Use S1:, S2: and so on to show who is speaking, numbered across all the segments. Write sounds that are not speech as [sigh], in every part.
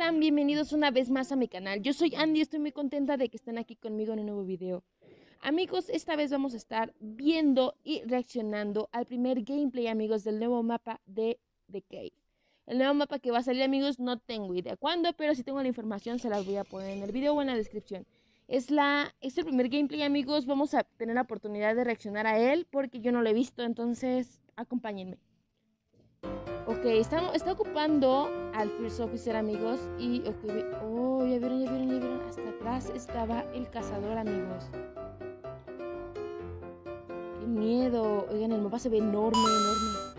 S1: Bienvenidos una vez más a mi canal. Yo soy Andy, estoy muy contenta de que estén aquí conmigo en un nuevo video. Amigos, esta vez vamos a estar viendo y reaccionando al primer gameplay, amigos, del nuevo mapa de The. El nuevo mapa que va a salir, amigos, no tengo idea cuándo, pero si tengo la información se las voy a poner en el video o en la descripción. Es, la, es el primer gameplay, amigos, vamos a tener la oportunidad de reaccionar a él porque yo no lo he visto, entonces acompáñenme. Ok, está, está ocupando al First Officer, amigos. Y, ok, oh, ya vieron, ya vieron, ya vieron. Hasta atrás estaba el cazador, amigos. Qué miedo. Oigan, el mapa se ve enorme, enorme.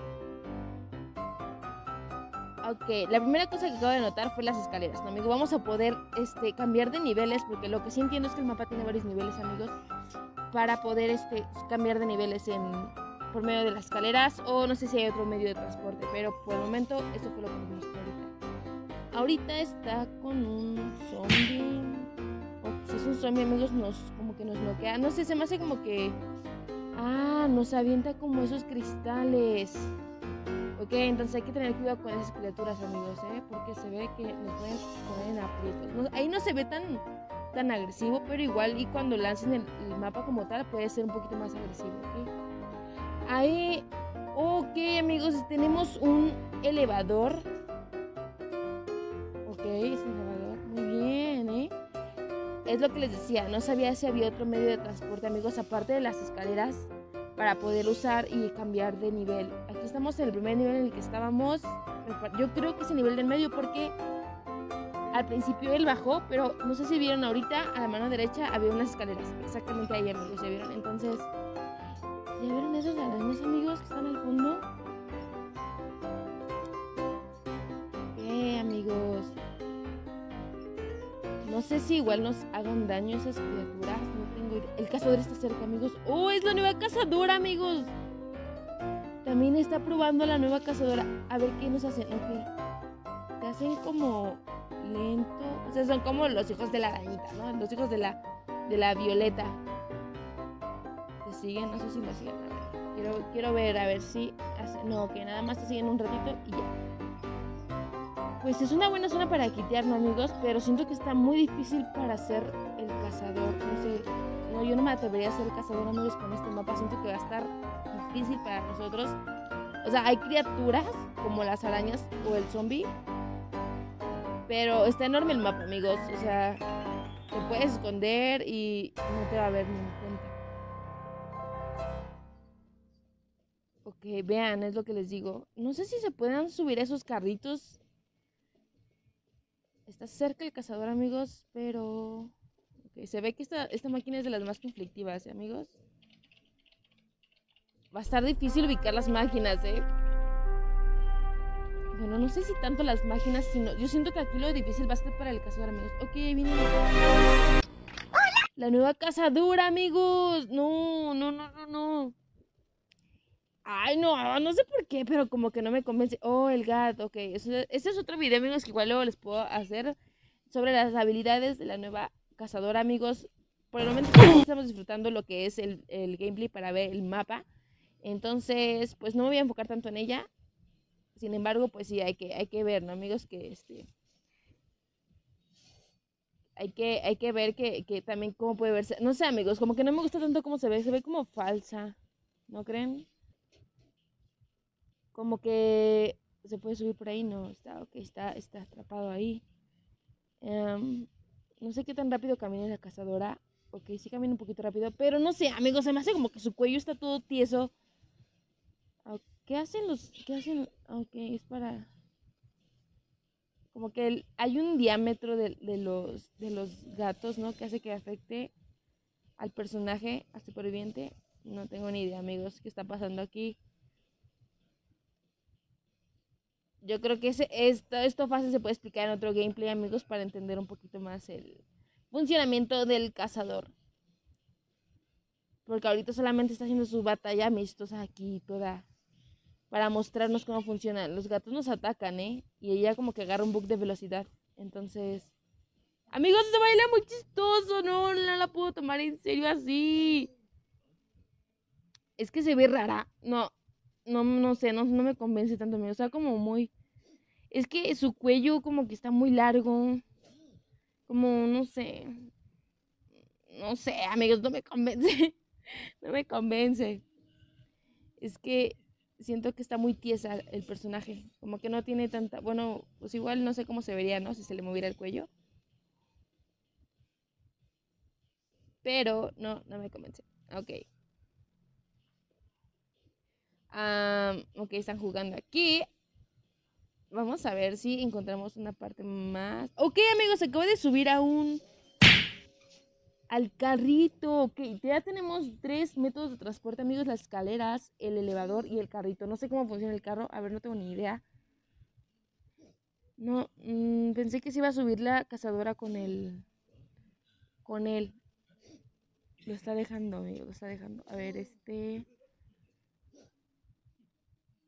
S1: Ok, la primera cosa que acabo de notar fue las escaleras, ¿no, amigo? Vamos a poder este, cambiar de niveles, porque lo que sí entiendo es que el mapa tiene varios niveles, amigos, para poder este, cambiar de niveles en, por medio de las escaleras o no sé si hay otro medio de transporte, pero por el momento eso fue lo que vimos ahorita. Ahorita está con un zombie. O si es un zombie, amigos, nos como que nos bloquea. No sé, se me hace como que. Ah, nos avienta como esos cristales. Ok, entonces hay que tener cuidado con esas criaturas, amigos, ¿eh? Porque se ve que nos pueden poner en aprietos. ahí no se ve tan, tan agresivo, pero igual y cuando lancen el, el, mapa como tal puede ser un poquito más agresivo, ¿ok? Ahí, ok amigos, tenemos un elevador. Ok, es un elevador. Muy bien, ¿eh? Es lo que les decía, no sabía si había otro medio de transporte, amigos, aparte de las escaleras, para poder usar y cambiar de nivel. Aquí estamos en el primer nivel en el que estábamos. Yo creo que es el nivel del medio porque al principio él bajó, pero no sé si vieron ahorita, a la mano derecha había unas escaleras. Exactamente ahí, amigos, ¿ya vieron? Entonces... ¿Ya vieron esos arañas, amigos, que están al fondo? ¿Qué, amigos? No sé si igual nos hagan daño esas criaturas. No tengo idea. El cazador está cerca, amigos. ¡Oh, es la nueva cazadora, amigos! También está probando la nueva cazadora. A ver qué nos hacen. Ok. Te hacen como lento. O sea, son como los hijos de la arañita, ¿no? Los hijos de la, de la violeta siguen, no sé si me siguen. A quiero, quiero ver, a ver si. No, que nada más te siguen un ratito y ya. Pues es una buena zona para quitear, ¿no, amigos? Pero siento que está muy difícil para ser el cazador. No sé. No, yo no me atrevería a ser el cazador, amigos, con este mapa. Siento que va a estar difícil para nosotros. O sea, hay criaturas como las arañas o el zombie. Pero está enorme el mapa, amigos. O sea, te puedes esconder y no te va a ver ni Ok, vean, es lo que les digo. No sé si se puedan subir esos carritos. Está cerca el cazador, amigos, pero... Okay, se ve que esta, esta máquina es de las más conflictivas, ¿eh, amigos? Va a estar difícil ubicar las máquinas, ¿eh? Bueno, no sé si tanto las máquinas, sino... Yo siento que aquí lo difícil va a ser para el cazador, amigos. Ok, viene... La nueva cazadora, amigos. No, no, no, no, no. Ay, no, no sé por qué, pero como que no me convence. Oh, el gato, ok. Este es otro video, amigos, que igual luego les puedo hacer sobre las habilidades de la nueva cazadora, amigos. Por el momento estamos disfrutando lo que es el, el gameplay para ver el mapa. Entonces, pues no me voy a enfocar tanto en ella. Sin embargo, pues sí, hay que, hay que ver, ¿no, amigos? Que este... Hay que, hay que ver que, que también cómo puede verse. No sé, amigos, como que no me gusta tanto cómo se ve. Se ve como falsa. ¿No creen? Como que se puede subir por ahí, no, está, ok, está, está atrapado ahí. Um, no sé qué tan rápido camina la cazadora. Ok, sí camina un poquito rápido, pero no sé, amigos, se me hace como que su cuello está todo tieso. ¿Qué hacen los, qué hacen? Ok, es para... Como que hay un diámetro de, de, los, de los gatos, ¿no? Que hace que afecte al personaje, al superviviente. No tengo ni idea, amigos, qué está pasando aquí. Yo creo que ese, esto, esto fácil se puede explicar en otro gameplay, amigos, para entender un poquito más el funcionamiento del cazador. Porque ahorita solamente está haciendo su batalla amistosa aquí, toda. Para mostrarnos cómo funciona. Los gatos nos atacan, ¿eh? Y ella como que agarra un bug de velocidad. Entonces... Amigos, se baila muy chistoso. No, no la puedo tomar en serio así. Es que se ve rara. No, no, no sé, no, no me convence tanto, o sea, como muy... Es que su cuello como que está muy largo. Como, no sé. No sé, amigos, no me convence. [laughs] no me convence. Es que siento que está muy tiesa el personaje. Como que no tiene tanta. Bueno, pues igual no sé cómo se vería, ¿no? Si se le moviera el cuello. Pero no, no me convence. Ok. Ok, están jugando aquí. Vamos a ver si encontramos una parte más. Ok, amigos, se acaba de subir a un... Al carrito. Ok, ya tenemos tres métodos de transporte, amigos. Las escaleras, el elevador y el carrito. No sé cómo funciona el carro. A ver, no tengo ni idea. No, mm, pensé que se iba a subir la cazadora con el... Con él. Lo está dejando, amigo, lo está dejando. A ver, este...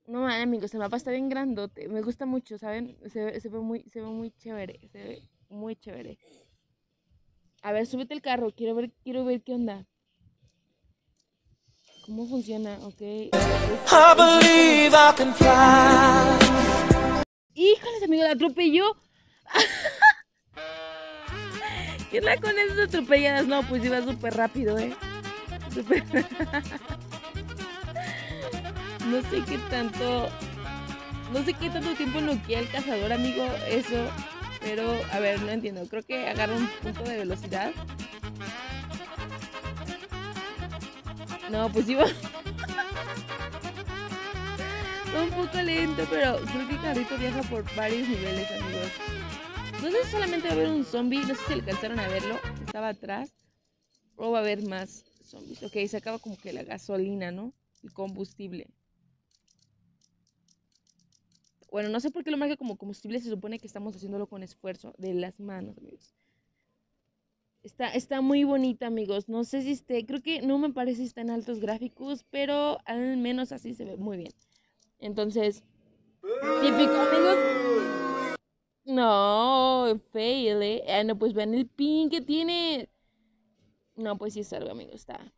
S1: No, amigos, el mapa está bien grandote. Me gusta mucho, ¿saben? Se, ve muy, se ve muy chévere. Se ve muy chévere. A ver, súbete el carro. Quiero ver, quiero ver qué onda. ¿Cómo funciona? Ok. Híjoles, amigo, la atropelló. [laughs] ¿Qué onda con esas atropelladas? No, pues iba súper rápido, ¿eh? Súper... [laughs] no sé qué tanto. No sé qué tanto tiempo noquea el cazador, amigo, eso. Pero, a ver, no entiendo. Creo que agarra un punto de velocidad. No, pues iba. [laughs] un poco lento, pero creo que carrito viaja por varios niveles, amigos. No sé si solamente va a haber un zombie. No sé si alcanzaron a verlo. Estaba atrás. O va a haber más zombies. Ok, se acaba como que la gasolina, ¿no? El combustible. Bueno, no sé por qué lo marca como combustible. Se supone que estamos haciéndolo con esfuerzo de las manos, amigos. Está, está muy bonita, amigos. No sé si esté. Creo que no me parece en altos gráficos. Pero al menos así se ve muy bien. Entonces. Típico, amigos. No, fail, eh. Ah, no, pues vean el pin que tiene. No, pues sí es algo, amigos. Está.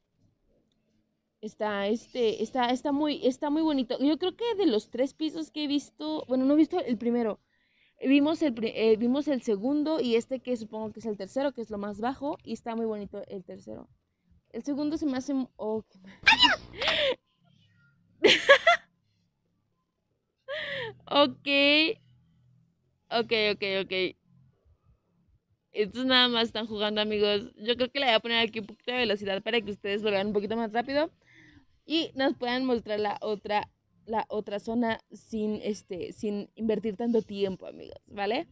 S1: Está, este, está, está muy, está muy bonito. Yo creo que de los tres pisos que he visto, bueno, no he visto el primero. Vimos el, eh, vimos el segundo y este que supongo que es el tercero, que es lo más bajo, y está muy bonito el tercero. El segundo se me hace... Oh, [laughs] ok. Ok, ok, ok. Estos nada más están jugando, amigos. Yo creo que le voy a poner aquí un poquito de velocidad para que ustedes lo vean un poquito más rápido y nos puedan mostrar la otra la otra zona sin este sin invertir tanto tiempo, amigos, ¿vale?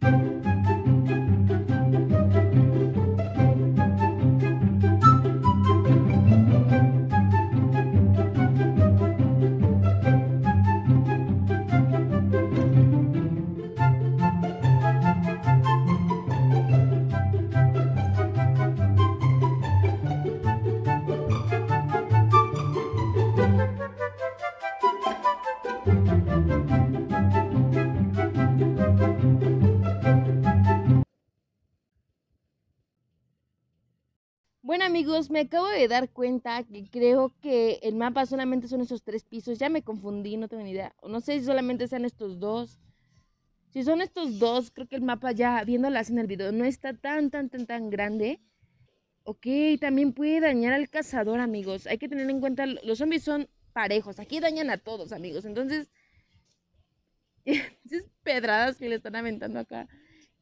S1: Amigos, me acabo de dar cuenta que creo que el mapa solamente son esos tres pisos. Ya me confundí, no tengo ni idea. No sé si solamente sean estos dos. Si son estos dos, creo que el mapa ya, viéndolas en el video, no está tan, tan, tan, tan grande. Ok, también puede dañar al cazador, amigos. Hay que tener en cuenta, los zombies son parejos. Aquí dañan a todos, amigos. Entonces, [laughs] esas pedradas que le están aventando acá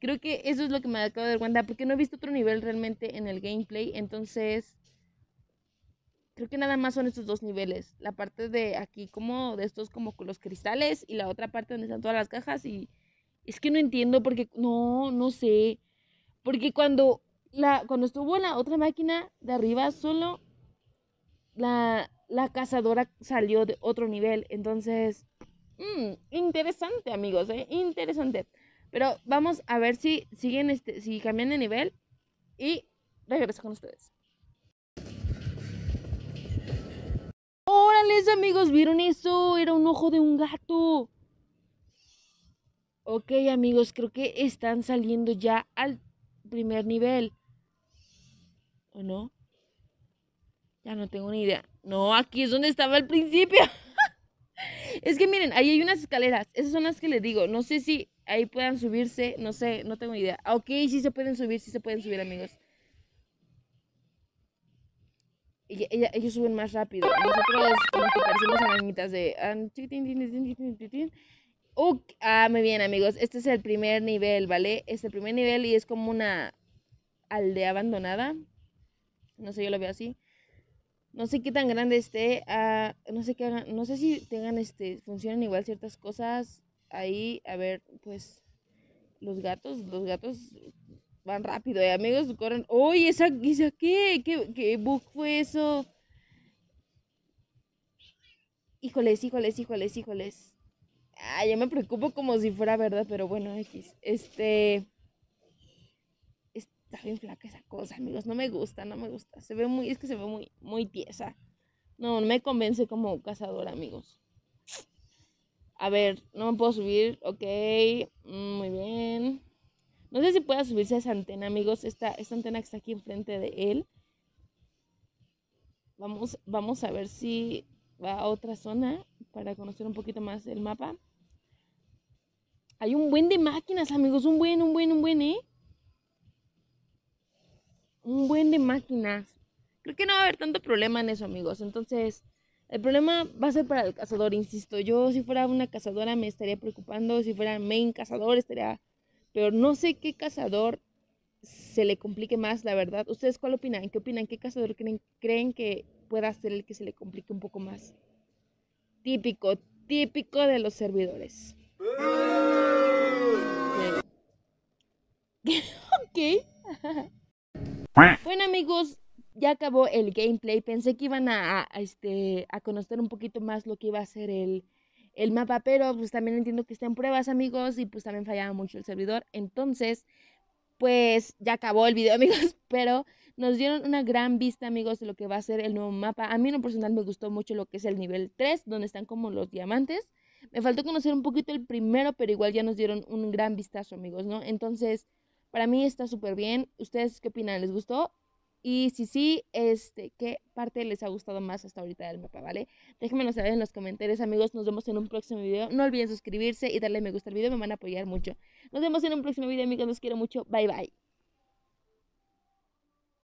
S1: Creo que eso es lo que me acabo de dar cuenta, porque no he visto otro nivel realmente en el gameplay, entonces creo que nada más son estos dos niveles. La parte de aquí como de estos como con los cristales y la otra parte donde están todas las cajas y es que no entiendo porque no, no sé. Porque cuando la cuando estuvo la otra máquina de arriba solo la, la cazadora salió de otro nivel, entonces mmm, interesante, amigos, eh, interesante. Pero vamos a ver si siguen este, si cambian de nivel y regreso con ustedes. ¡Órale, amigos! ¿Vieron eso? Era un ojo de un gato. Ok, amigos, creo que están saliendo ya al primer nivel. ¿O no? Ya no tengo ni idea. No, aquí es donde estaba al principio. [laughs] es que miren, ahí hay unas escaleras. Esas son las que les digo. No sé si ahí puedan subirse, no sé, no tengo idea. Ok, sí se pueden subir, sí se pueden subir, amigos. Ellos suben más rápido. Nosotros como que parecemos arañitas de... ah, muy bien, amigos. Este es el primer nivel, ¿vale? Este primer nivel y es como una aldea abandonada. No sé, yo lo veo así. No sé qué tan grande esté. Ah, no sé qué hagan, no sé si tengan este. funcionan igual ciertas cosas. Ahí, a ver, pues. Los gatos, los gatos van rápido, eh, amigos, corren. ¡Uy! ¿Esa, esa qué? ¿Qué, qué bug fue eso? Híjoles, híjoles, híjoles, híjoles. Ah, yo me preocupo como si fuera verdad, pero bueno, X. Este. Está bien flaca esa cosa, amigos. No me gusta, no me gusta. Se ve muy, es que se ve muy, muy tiesa. No, no me convence como cazador, amigos. A ver, no me puedo subir. Ok, mm, muy bien. No sé si pueda subirse a esa antena, amigos. Esta, esta antena que está aquí enfrente de él. Vamos, vamos a ver si va a otra zona para conocer un poquito más el mapa. Hay un buen de máquinas, amigos. Un buen, un buen, un buen, ¿eh? un buen de máquinas. Creo que no va a haber tanto problema en eso, amigos. Entonces, el problema va a ser para el cazador, insisto. Yo si fuera una cazadora me estaría preocupando. Si fuera main cazador estaría... Pero no sé qué cazador se le complique más, la verdad. ¿Ustedes cuál opinan? ¿Qué opinan? ¿Qué cazador creen, creen que pueda ser el que se le complique un poco más? Típico, típico de los servidores. [laughs] ok. Bueno amigos, ya acabó el gameplay. Pensé que iban a, este, a conocer un poquito más lo que iba a ser el, el mapa, pero pues también entiendo que está en pruebas amigos y pues también fallaba mucho el servidor. Entonces, pues ya acabó el video [laughs] amigos, pero nos dieron una gran vista amigos de lo que va a ser el nuevo mapa. A mí en lo personal me gustó mucho lo que es el nivel 3, donde están como los diamantes. Me faltó conocer un poquito el primero, pero igual ya nos dieron un gran vistazo amigos, ¿no? Entonces... Para mí está súper bien. ¿Ustedes qué opinan? ¿Les gustó? Y si sí, este, ¿qué parte les ha gustado más hasta ahorita del mapa, vale? Déjenmelo saber en los comentarios, amigos. Nos vemos en un próximo video. No olviden suscribirse y darle me gusta al video, me van a apoyar mucho. Nos vemos en un próximo video, amigos. Los quiero mucho. Bye, bye.